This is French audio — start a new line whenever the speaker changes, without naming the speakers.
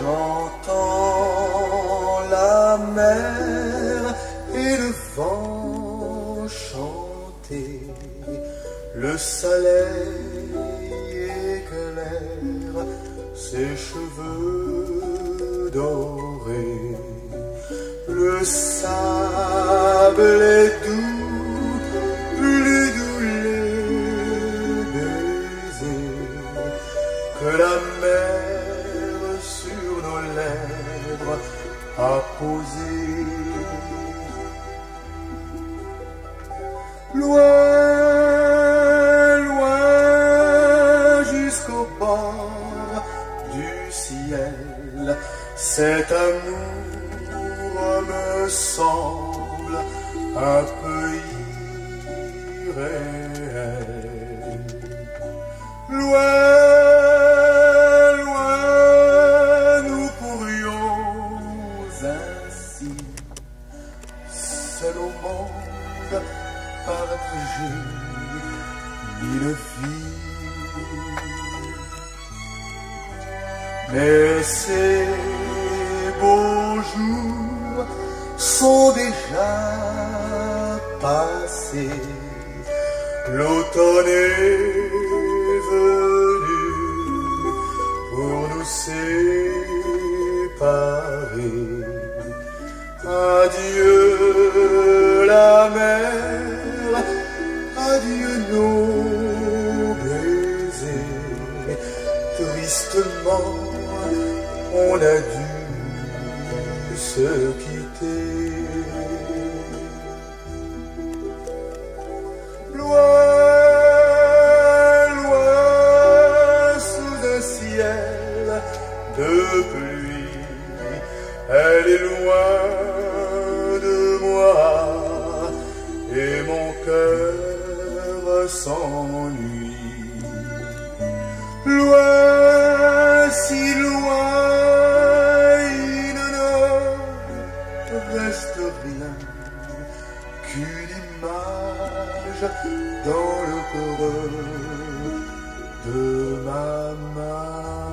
J'entends la mer et le vent chanter, le soleil éclaire ses cheveux dorés, le sable est doux, plus doux les baisers que la mer a posé. Loin, loin jusqu'au bord du ciel, cet amour me semble un peu irréel. Loin, seul au monde, partager mille filles. Mais ces beaux jours sont déjà passés. L'automne est venu pour nous séparer. Adieu la mer, adieu nos baisers. Tristement, on a dû se quitter. Loin, loin, sous un ciel de pluie, elle est loin de moi et mon cœur s'ennuie. Loin, si loin, il ne reste rien qu'une image dans le creux de ma main.